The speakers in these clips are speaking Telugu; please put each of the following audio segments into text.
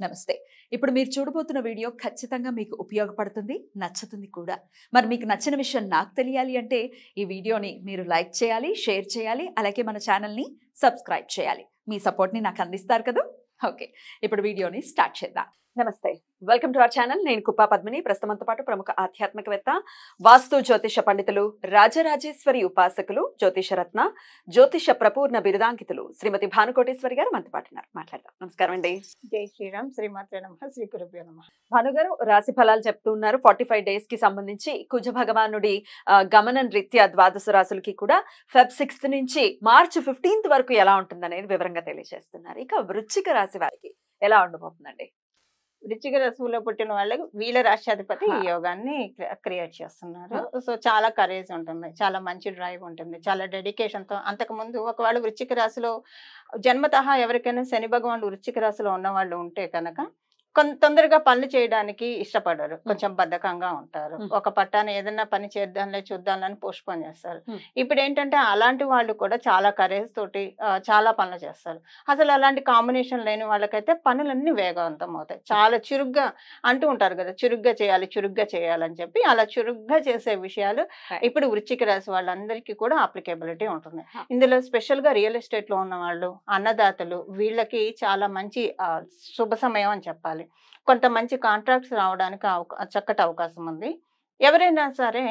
నమస్తే. ఇప్పుడు మీరు చూడబోతున్న వీడియో ఖచ్చితంగా మీకు ఉపయోగపడుతుంది నచ్చుతుంది కూడా. మరి మీకు నచ్చిన విషయం నాకు తెలియాలి అంటే ఈ వీడియోని మీరు లైక్ చేయాలి షేర్ చేయాలి అలాగే మన ఛానల్ని సబ్స్క్రైబ్ చేయాలి. మీ సపోర్ట్ని నాకు అందిస్తారు కదా? ఓకే. ఇప్పుడు వీడియోని స్టార్ట్ చేద్దాం. నమస్తే. వెల్కమ్ టు అవర్ ఛానల్ నేను కుప్పా పద్మిని. ప్రస్తుతంతో పాటు ప్రముఖ ఆధ్యాత్మికవేత్త వాస్తు జ్యోతిష పండితులు రాజరాజేశ్వరి ఉపాసకులు జ్యోతిష రత్న జ్యోతిష ప్రపూర్ణ బిరుదాంకితులు శ్రీమతి భానుకోటేశ్వరి గారు మనతో పాటు ఉన్నారు. మాట్లాడదాం. నమస్కారం అండి. జై శ్రీరామ్. శ్రీమాత్రే నమ. శ్రీ గురుభ్యో నమ. భాను గారు రాశి ఫలాలు చెప్తూ ఉన్నారు. ఫార్టీ ఫైవ్ డేస్కి సంబంధించి కుజ భగవానుడి గమనం రీత్యా ద్వాదశ రాశులకి కూడా ఫెబ్ సిక్స్త్ నుంచి మార్చ్ ఫిఫ్టీన్త్ వరకు ఎలా ఉంటుందనేది వివరంగా తెలియజేస్తున్నారు. ఇక వృశ్చిక రాశి వారికి ఎలా ఉండబోతుందండి? వృచ్చిక రసంలో పుట్టిన వాళ్ళకి వీళ్ళ రాష్ట్రాధిపతి ఈ. యోగాన్ని క్రియేట్ చేస్తున్నారు. సో చాలా కరేజ్ ఉంటుంది. చాలా మంచి డ్రైవ్ ఉంటుంది. చాలా డెడికేషన్తో అంతకు ముందు ఒకవేళ వృచ్చిక రాశిలో జన్మతహా ఎవరికైనా శని భగవానుడు వృచ్చిక రాశిలో ఉన్న వాళ్ళు ఉంటే కనుక కొంత తొందరగా పనులు చేయడానికి ఇష్టపడరు. కొంచెం బద్ధకంగా ఉంటారు. ఒక పట్టాన ఏదైనా పని చేద్దాంలే చూద్దాంలని పోస్ట్పోన్ చేస్తారు. ఇప్పుడు ఏంటంటే అలాంటి వాళ్ళు కూడా చాలా కరేజ్ తోటి చాలా పనులు చేస్తారు. అసలు అలాంటి కాంబినేషన్ లేని వాళ్ళకైతే పనులన్నీ వేగవంతం అవుతాయి. చాలా చురుగ్గా అంటూ ఉంటారు కదా చురుగ్గా చేయాలి చురుగ్గా చేయాలని చెప్పి అలా చురుగ్గా చేసే విషయాలు. ఇప్పుడు వృచ్చిక రాశి వాళ్ళందరికీ కూడా అప్లికేబిలిటీ ఉంటుంది. ఇందులో స్పెషల్గా రియల్ ఎస్టేట్లో ఉన్న వాళ్ళు అన్నదాతలు వీళ్ళకి చాలా మంచి శుభ సమయం అని చెప్పాలి. కొంత మంచి కాంట్రాక్ట్స్ రావడానికి చక్కటి అవకాశం ఉంది. ఎవరైనా సరే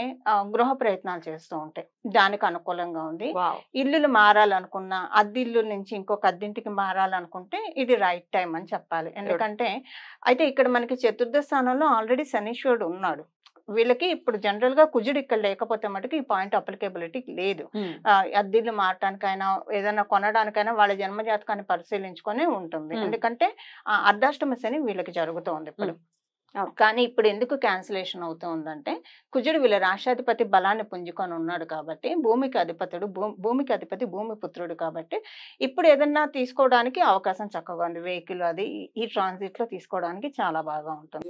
గృహ ప్రయత్నాలు చేస్తూ ఉంటే దానికి అనుకూలంగా ఉంది. ఇల్లులు మారాలనుకున్నా అద్దిల్లు నుంచి ఇంకొక అద్దింటికి మారాలనుకుంటే ఇది రైట్ టైం అని చెప్పాలి. ఎందుకంటే అయితే ఇక్కడ మనకి చతుర్థ స్థానంలో ఆల్రెడీ శనీశ్వరుడు ఉన్నాడు. వీళ్ళకి ఇప్పుడు జనరల్గా కుజుడు ఇక్కడ లేకపోతే మటుకు ఈ పాయింట్ అప్లికేబిలిటీ లేదు. ఆ, అద్దిల్లు మారటానికైనా ఏదైనా కొనడానికైనా వాళ్ళ జన్మ జాతకాన్ని పరిశీలించుకొని ఉంటుంది. ఎందుకంటే ఆ అర్ధాష్టమ శని వీళ్ళకి జరుగుతోంది ఇప్పుడు. కానీ ఇప్పుడు ఎందుకు క్యాన్సిలేషన్ అవుతూ ఉందంటే కుజుడు వీళ్ళ రాష్ట్రాధిపతి బలాన్ని పుంజుకొని ఉన్నాడు కాబట్టి భూమికి అధిపతుడు భూమికి అధిపతి భూమి పుత్రుడు కాబట్టి ఇప్పుడు ఏదన్నా తీసుకోవడానికి అవకాశం చక్కగా ఉంది. వెహికల్ అది ఈ- ఈ ట్రాన్సిట్లో తీసుకోవడానికి చాలా బాగా ఉంటుంది.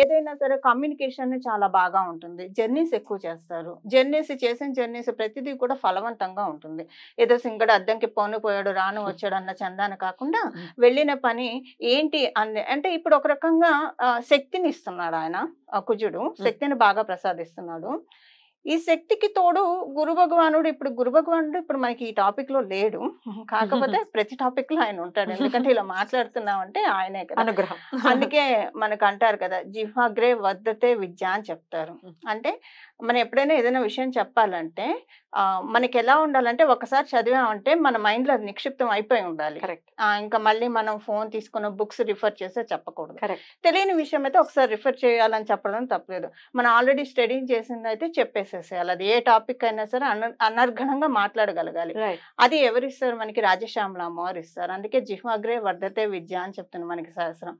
ఏదైనా సరే కమ్యూనికేషన్ చాలా బాగా ఉంటుంది. జర్నీస్ ఎక్కువ చేస్తారు. జర్నీస్ చేసిన జర్నీస్ ప్రతిదీ కూడా ఫలవంతంగా ఉంటుంది. ఏదో సింగడు అద్దంకి పోను పోయాడు రాను వచ్చాడు అన్న చందాన కాకుండా. వెళ్ళిన పని ఏంటి అన్న అంటే ఇప్పుడు ఒక రకంగా శక్తిని ఇస్తున్నాడు ఆయన కుజుడు. శక్తిని బాగా ప్రసాదిస్తున్నాడు. ఈ శక్తికి తోడు గురు భగవానుడు ఇప్పుడు గురు భగవానుడు ఇప్పుడు మనకి ఈ టాపిక్లో లేడు. కాకపోతే ప్రతి టాపిక్లో ఆయన ఉంటాడు. ఎందుకంటే ఇలా మాట్లాడుతున్నామంటే ఆయనే కదా. అనుగ్రహం. అందుకే మనకు అంటారు కదా జిహ్వాగ్రే వద్దతే విద్య అని చెప్తారు. అంటే మనం ఎప్పుడైనా ఏదైనా విషయం చెప్పాలంటే మనకి ఎలా ఉండాలంటే ఒకసారి చదివామంటే మన మైండ్లో అది నిక్షిప్తం అయిపోయి ఉండాలి. ఇంకా మళ్ళీ మనం ఫోన్ తీసుకున్న బుక్స్ రిఫర్ చేస్తే చెప్పకూడదు. తెలియని విషయం అయితే ఒకసారి రిఫర్ చేయాలని చెప్పడం తప్పలేదు. మనం ఆల్రెడీ స్టడీ చేసింది అయితే చెప్పేసేసేయాలి. అది ఏ టాపిక్ అయినా సరే అన అనర్ఘణంగా మాట్లాడగలగాలి. అది ఎవరు ఇస్తారు మనకి రాజశ్యామల అమ్మవారు ఇస్తారు. అందుకే జిహ్వాగ్రే వర్ధతే విద్య అని చెప్తుంది మనకి శాస్త్రం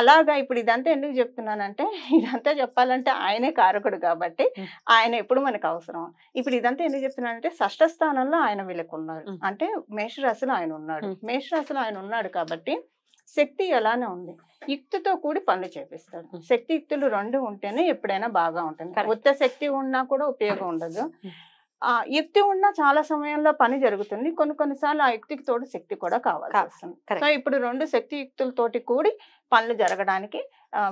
అలాగా ఇప్పుడు ఇదంతా ఎందుకు చెప్తున్నానంటే ఇదంతా చెప్పాలంటే ఆయనే కారకుడు కాబట్టి. ఆయన ఎప్పుడు మనకు అవసరం ఇప్పుడు ఇదంతా ఎందుకు చెప్తున్నానంటే షష్ఠ స్థానంలో ఆయన వీళ్ళకు ఉన్నాడు. అంటే మేషరాశిలో ఆయన ఉన్నాడు. మేషరాశిలో ఆయన ఉన్నాడు కాబట్టి శక్తి ఎలానే ఉంది యుక్తితో కూడి పనులు చేపిస్తాడు. శక్తి యుక్తులు రెండు ఉంటేనే ఎప్పుడైనా బాగా ఉంటుంది. ఉత్త శక్తి ఉన్నా కూడా ఉపయోగం ఉండదు. ఆ యుక్తి ఉన్నా చాలా సమయంలో పని జరుగుతుంది కొన్ని కొన్నిసార్లు ఆ యుక్తికి తోడు శక్తి కూడా కావాలి. సో ఇప్పుడు రెండు శక్తి యుక్తులతోటి కూడి పనులు జరగడానికి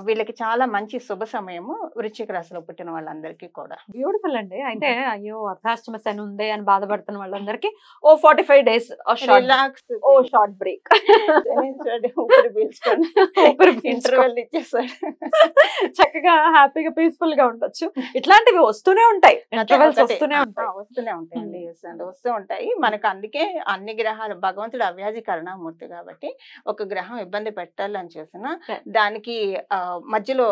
వీళ్ళకి చాలా మంచి శుభ సమయము వృశ్చిక రాశిలో పుట్టిన వాళ్ళందరికీ కూడా. బ్యూటిఫుల్ అండి. అయితే అయ్యో అర్ధాష్టమ శని ఉంది అని బాధపడుతున్న వాళ్ళందరికీ ఓ ఫార్టీ ఫైవ్ డేస్ రిలాక్స్ ఓ షార్ట్ బ్రేక్ ఇంటర్వెల్ ఇచ్చేసాడు చక్కగా హ్యాపీగా పీస్ఫుల్గా ఉండొచ్చు. ఇట్లాంటివి వస్తూనే ఉంటాయి. ఇంటర్వెల్స్. వస్తూనే ఉంటాయి. వస్తూనే ఉంటాయండి వస్తూ ఉంటాయి. మనకు అందుకే అన్ని గ్రహాలు భగవంతుడు అవ్యాజి కరుణామూర్తి కాబట్టి ఒక గ్రహం ఇబ్బంది పెట్టాలని చూసిన Right. దానికి మధ్యలో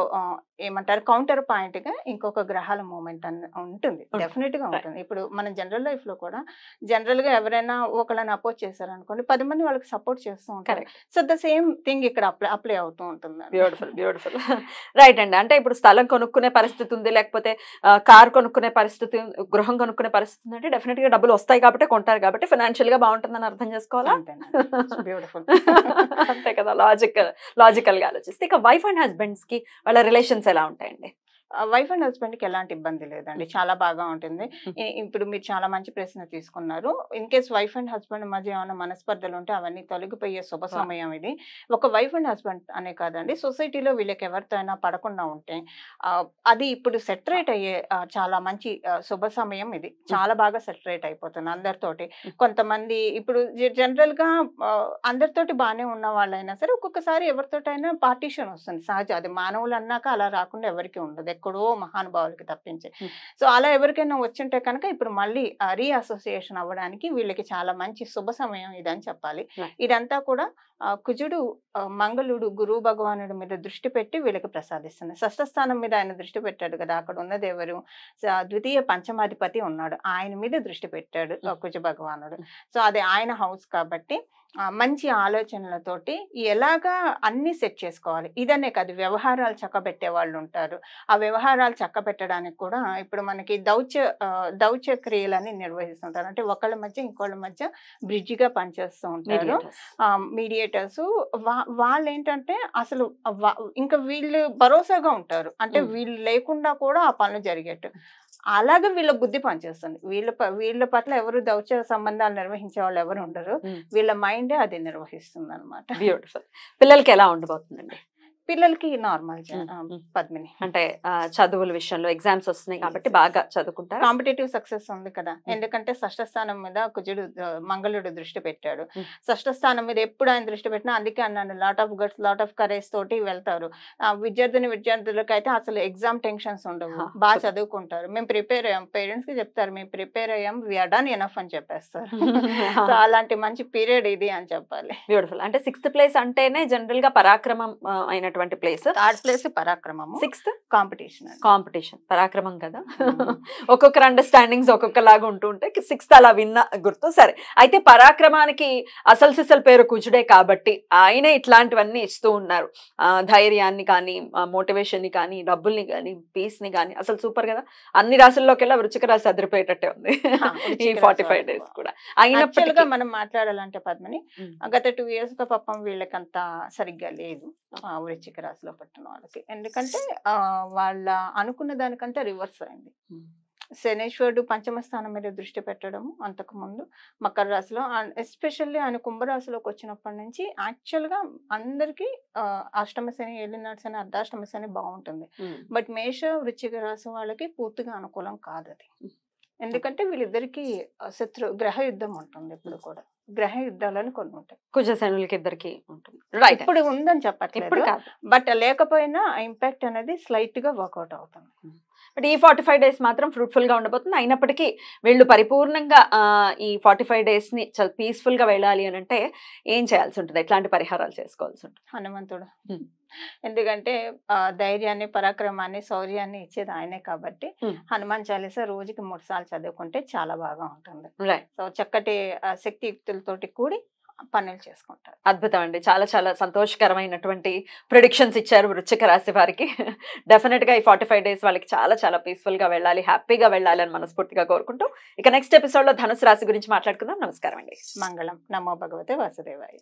ఏమంటారు? కౌంటర్ పాయింట్గా ఇంకొక గ్రహాల మూమెంట్ అన్న ఉంటుంది. డెఫినెట్గా. ఉంటుంది. ఇప్పుడు మన జనరల్ లైఫ్లో కూడా జనరల్గా ఎవరైనా ఒకళ్ళని అపోజ్ చేశారనుకోండి పది మంది వాళ్ళకి సపోర్ట్ చేస్తూ ఉంటారు. సో ద సేమ్ థింగ్ ఇక్కడ అప్లై అప్లై అవుతూ ఉంటుంది బ్యూటిఫుల్ బ్యూటిఫుల్. రైట్ అండి. అంటే ఇప్పుడు స్థలం కొనుక్కునే పరిస్థితి ఉంది లేకపోతే కార్ కొనుక్కునే పరిస్థితి గృహం కొనుక్కునే పరిస్థితి ఉంది అంటే డెఫినెట్గా డబ్బులు వస్తాయి కాబట్టి కొంటారు కాబట్టి ఫైనాన్షియల్గా బాగుంటుందని అర్థం చేసుకోవాలా? బ్యూటిఫుల్. అంతే కదా. లాజికల్ లాజికల్ గా ఆలోచిస్తే ఇక వైఫ్ అండ్ హస్బెండ్స్కి వాళ్ళ రిలేషన్స్ ఎలా ఉంటాయండి? వైఫ్ అండ్ హస్బెండ్కి ఎలాంటి ఇబ్బంది లేదండి. చాలా బాగా ఉంటుంది. ఇప్పుడు మీరు చాలా మంచి ప్రశ్న తీసుకున్నారు. In case wife and husband మధ్య ఏమైనా మనస్పర్ధలు ఉంటే అవన్నీ తొలగిపోయే శుభ సమయం ఇది. ఒక వైఫ్ అండ్ హస్బెండ్ అనే కాదండి సొసైటీలో వీళ్ళకి ఎవరితో అయినా పడకుండా ఉంటే అది ఇప్పుడు సెటరేట్ అయ్యే చాలా మంచి శుభ సమయం ఇది. చాలా బాగా సెటరేట్ అయిపోతుంది అందరితోటి. కొంతమంది ఇప్పుడు జనరల్గా అందరితోటి బాగానే ఉన్న వాళ్ళైనా సరే ఒక్కొక్కసారి ఎవరితోటైనా పార్టీషన్ వస్తుంది. సహజ అది మానవులు అన్నాక అలా రాకుండా ఎవరికి ఉండదు. ఎక్కడో మహానుభావులకి తప్పించి. సో అలా ఎవరికైనా వచ్చింటే కనుక ఇప్పుడు మళ్ళీ రీఅసోసియేషన్ అవ్వడానికి వీళ్ళకి చాలా మంచి శుభ సమయం ఇదని చెప్పాలి. ఇదంతా కూడా కుజుడు మంగళుడు గురువు భగవానుడి మీద దృష్టి పెట్టి వీళ్ళకి ప్రసాదిస్తుంది షష్ఠ స్థానం మీద ఆయన దృష్టి పెట్టాడు కదా అక్కడ ఉన్నది ఎవరు? ద్వితీయ పంచమాధిపతి ఉన్నాడు. ఆయన మీద దృష్టి పెట్టాడు కుజ భగవానుడు. సో అది ఆయన హౌస్ కాబట్టి మంచి ఆలోచనలతోటి ఎలాగా అన్ని సెట్ చేసుకోవాలి. ఇదనే కాదు వ్యవహారాలు చక్కబెట్టే వాళ్ళు ఉంటారు. ఆ వ్యవహారాలు చక్కబెట్టడానికి కూడా ఇప్పుడు మనకి దౌత్య దౌత్య క్రియలని నిర్వహిస్తుంటారు. అంటే ఒకళ్ళ మధ్య ఇంకోళ్ళ మధ్య బ్రిడ్జిగా పనిచేస్తూ ఉంటారు. మీడియేటర్స్. వాళ్ళు ఏంటంటే అసలు ఇంకా వీళ్ళు భరోసాగా ఉంటారు. అంటే. వీళ్ళు లేకుండా కూడా ఆ పనులు జరిగేట్టు. అలాగే వీళ్ళ బుద్ధి పనిచేస్తుంది. వీళ్ళ వీళ్ళ పట్ల ఎవరు దౌత్య సంబంధాలు నిర్వహించే వాళ్ళు ఎవరు ఉండరు. వీళ్ళ మైండే అది నిర్వహిస్తుంది అనమాట బ్యూటిఫుల్ పిల్లలకి ఎలా ఉండబోతుందండి? పిల్లలకి నార్మల్. పద్మిని. అంటే చదువుల విషయంలో ఎగ్జామ్స్ వస్తున్నాయి కాబట్టి బాగా చదువుకుంటారు? కాంపిటేటివ్ సక్సెస్ ఉంది కదా. ఎందుకంటే స్థానం మీద కుజుడు మంగళుడు దృష్టి పెట్టాడు. షష్ఠ స్థానం మీద ఎప్పుడు ఆయన దృష్టి పెట్టినా అందుకే అన్నాను lot of guts lot of courage తోటి వెళ్తారు. విద్యార్థిని విద్యార్థులకు అయితే అసలు ఎగ్జామ్ టెన్షన్స్ ఉండవు. బాగా. చదువుకుంటారు. మేము ప్రిపేర్ అయ్యాం. పేరెంట్స్కి చెప్తారు మేము ప్రిపేర్ అయ్యాం విఆర్ డన్ ఎనఫ్ అని చెప్పేస్తారు. సో అలాంటి మంచి పీరియడ్ ఇది అని చెప్పాలి. బ్యూటిఫుల్ అంటే సిక్స్త్ ప్లేస్ అంటేనే జనరల్గా పరాక్రమం ఆ, అయినటువంటి ప్లేస్ థర్డ్ ప్లేస్ పరాక్రమము. సిక్స్త్ కాంపిటీషన్ కాంపిటీషన్ పరాక్రమం కదా? Mm. ఒక్కొక్కరు అండర్స్టాండింగ్స్ ఒక్కొక్కలాగా ఉంటూ ఉంటే సిక్స్త్ అలా విన్న గుర్తు. సరే అయితే పరాక్రమానికి అసలు సిసలు పేరు కుజుడే కాబట్టి ఆయనే ఇట్లాంటివన్నీ ఇస్తూ ఉన్నారు. ధైర్యాన్ని కానీ మోటివేషన్ని కానీ డబ్బుల్ని కానీ పీస్ని కానీ అసలు సూపర్ కదా? అన్ని రాసుల్లోకెల్లా వృచ్చిక రాశి అదిరిపోయేటట్టే ఉంది. ఈ ఫార్టీ ఫైవ్. డేస్ కూడా. అయినప్పటికీ మనం మాట్లాడాలంటే పద్మని ఉమ్. గత టూ ఇయర్స్గా పాపం వీళ్ళకంత సరిగ్గా లేదు. వృశ్చిక రాశిలో పుట్టిన వాళ్ళకి. ఎందుకంటే వాళ్ళ అనుకున్న దానికంటే రివర్స్ అయింది. శనేశ్వరుడు పంచమ స్థానం మీద దృష్టి పెట్టడము అంతకు ముందు మకర రాశిలో ఎస్పెషల్లీ ఆయన కుంభరాశిలోకి వచ్చినప్పటి నుంచి యాక్చువల్గా అందరికి అష్టమ శని ఏలినాడు శని అర్ధాష్టమ శని బాగుంటుంది. బట్ మేష వృశ్చిక రాశి వాళ్ళకి పూర్తిగా అనుకూలం కాదు అది ఎందుకంటే వీళ్ళిద్దరికి శత్రు గ్రహ యుద్ధం ఉంటుంది ఇప్పుడు కూడా. గ్రహ యుద్ధాలని కొన్ని ఉంటాయి. కుజ శనులకి ఇద్దరికి ఉంటుంది. ఇప్పుడు ఉందని ఇప్పుడు చెప్పట్లేదు బట్ లేకపోయినా ఇంపాక్ట్ అనేది స్లైట్గా వర్కౌట్ అవుతుంది బట్ ఈ ఫార్టీ ఫైవ్ డేస్ మాత్రం ఫ్రూట్ఫుల్గా ఉండబోతుంది. అయినప్పటికీ వీళ్ళు పరిపూర్ణంగా ఈ ఫార్టీ ఫైవ్ డేస్ని చాలా పీస్ఫుల్గా వెళ్ళాలి అని అంటే ఏం చేయాల్సి ఉంటుంది? ఎట్లాంటి పరిహారాలు చేసుకోవాల్సి ఉంటుంది? హనుమంతుడు. Hmm. ఎందుకంటే ధైర్యాన్ని పరాక్రమాన్ని శౌర్యాన్ని ఇచ్చేది ఆయనే కాబట్టి Hmm. హనుమాన్ చాలీసా రోజుకి మూడు సార్లు చదువుకుంటే చాలా బాగా ఉంటుంది. సో చక్కటి శక్తియుక్తులతోటి కూడి పనులు చేసుకుంటారు. అద్భుతం అండి. చాలా చాలా సంతోషకరమైనటువంటి ప్రొడిక్షన్స్ ఇచ్చారు వృశ్చిక రాశి వారికి. డెఫినెట్గా ఈ ఫార్టీ ఫైవ్ డేస్ వాళ్ళకి చాలా చాలా పీస్ఫుల్గా వెళ్ళాలి హ్యాపీగా వెళ్ళాలి అని మనస్ఫూర్తిగా కోరుకుంటూ ఇక నెక్స్ట్ ఎపిసోడ్లో ధనుసు రాశి గురించి మాట్లాడుకుందాం. నమస్కారం అండి. మంగళం. నమో భగవతే వాసుదేవాయ.